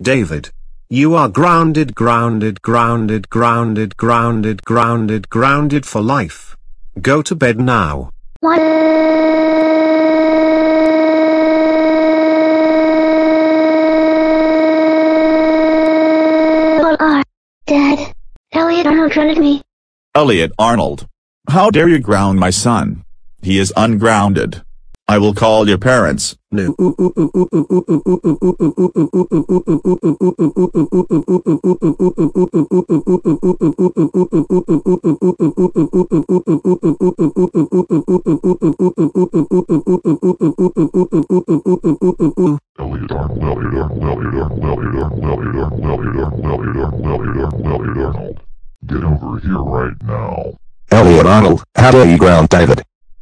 David. You are grounded grounded grounded grounded grounded grounded grounded for life. Go to bed now. What? are dead. Elliot Arnold grounded me. Elliot Arnold. How dare you ground my son? He is ungrounded. I will call your parents. No. Get over here right now. Elliot Arnold, how do you ground David?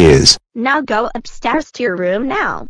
is. Now go upstairs to your room now.